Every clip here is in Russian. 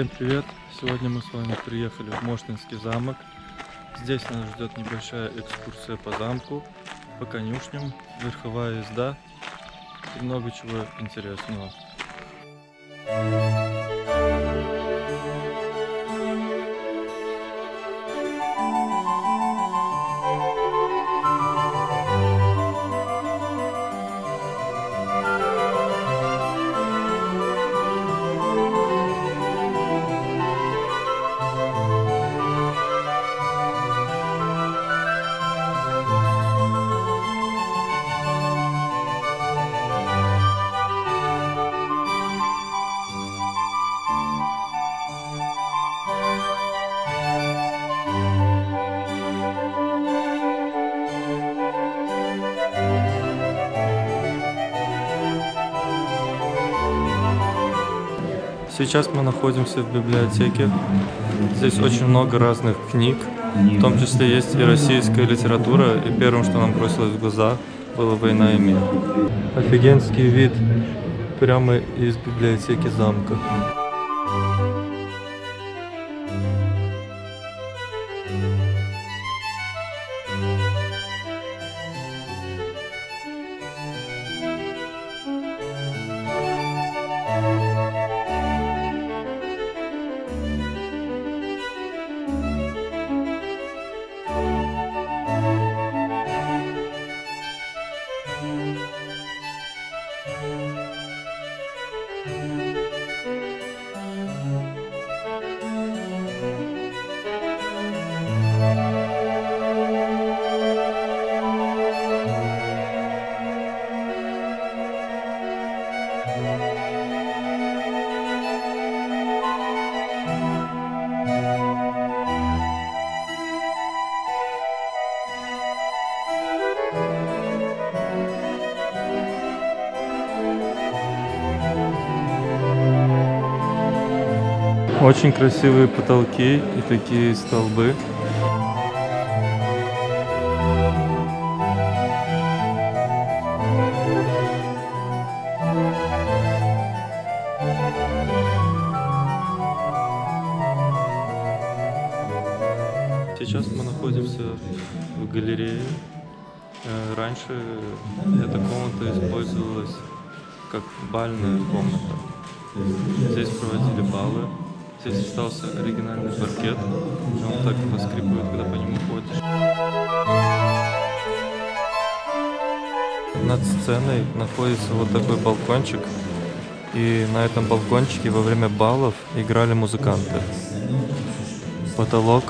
Всем привет! Сегодня мы с вами приехали в Моштинский замок. Здесь нас ждет небольшая экскурсия по замку, по конюшням, верховая езда и много чего интересного. Сейчас мы находимся в библиотеке. Здесь очень много разных книг, в том числе есть и российская литература. И первым, что нам бросилось в глаза, была «Война и мир». Офигенский вид прямо из библиотеки замка. Очень красивые потолки и такие столбы. Сейчас мы находимся в галерее. Э, раньше эта комната использовалась как бальная комната. Здесь проводили балы. Здесь остался оригинальный паркет. Он так поскрипывает, когда по нему ходишь. Над сценой находится вот такой балкончик. И на этом балкончике во время балов играли музыканты. Потолок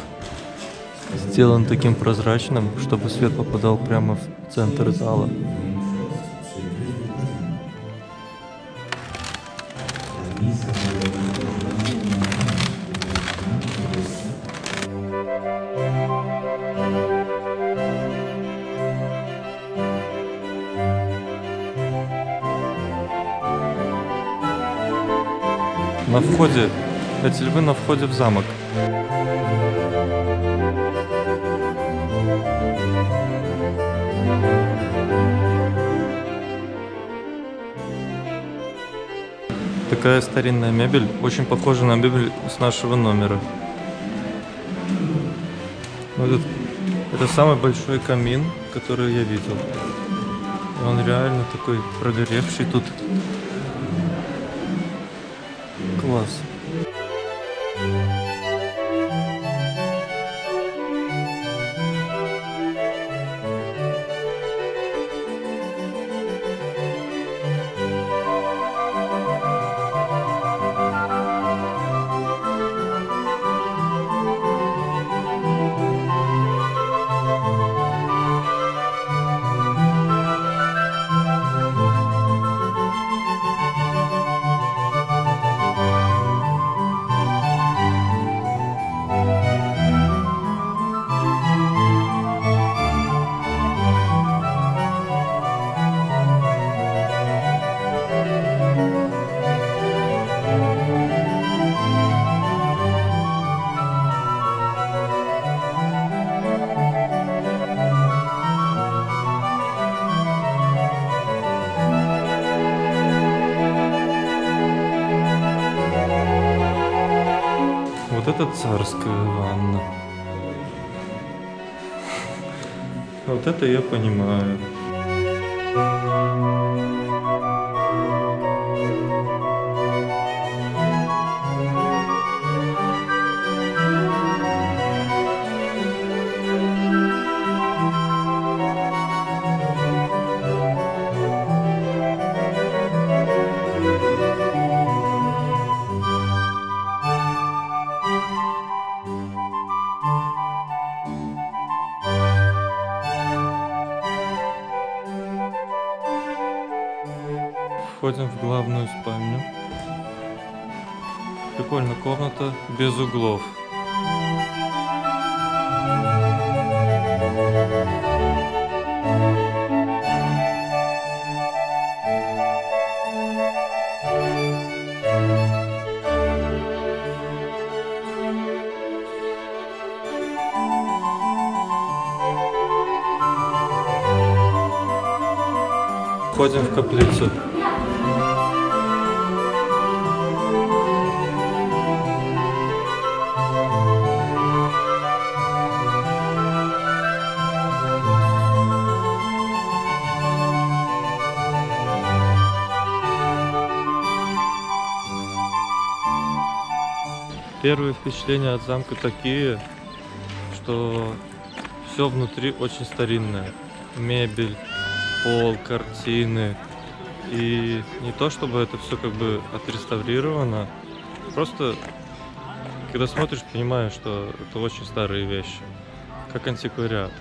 сделан таким прозрачным, чтобы свет попадал прямо в центр зала. На входе, эти львы на входе в замок. Такая старинная мебель, очень похожа на мебель с нашего номера. Вот это, это самый большой камин, который я видел. Он реально такой прогоревший тут Класс. Это царская ванна. Вот это я понимаю. Главную спальню. Прикольно, комната без углов. Входим в каплицу. Первые впечатления от замка такие, что все внутри очень старинное. Мебель, пол, картины. И не то чтобы это все как бы отреставрировано, просто когда смотришь, понимаешь, что это очень старые вещи, как антиквариат.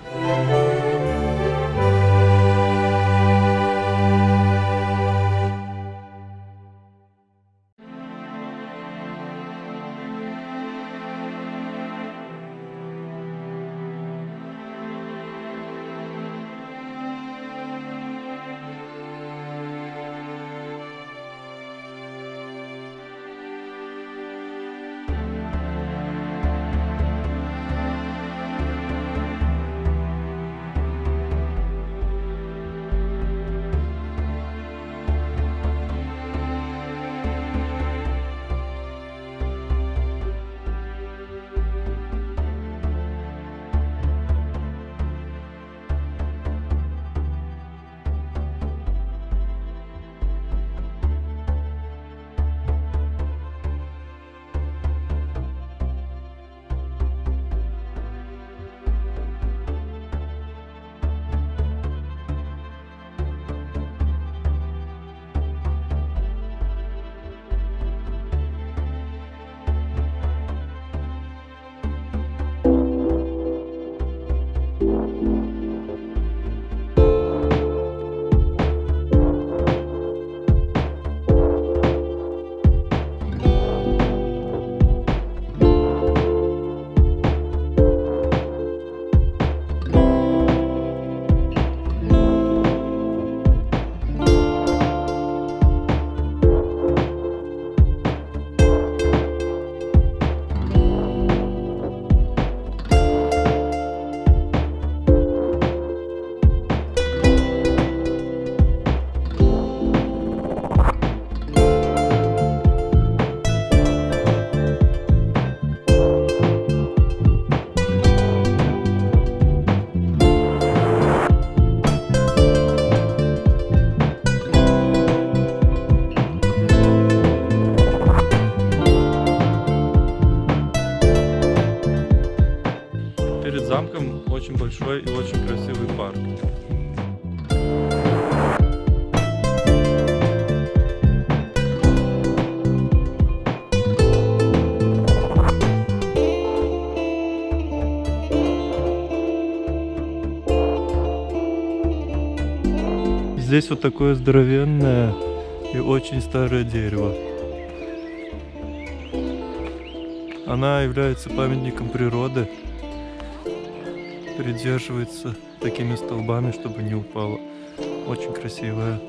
Здесь вот такое здоровенное и очень старое дерево. Она является памятником природы придерживается такими столбами, чтобы не упало. Очень красивая.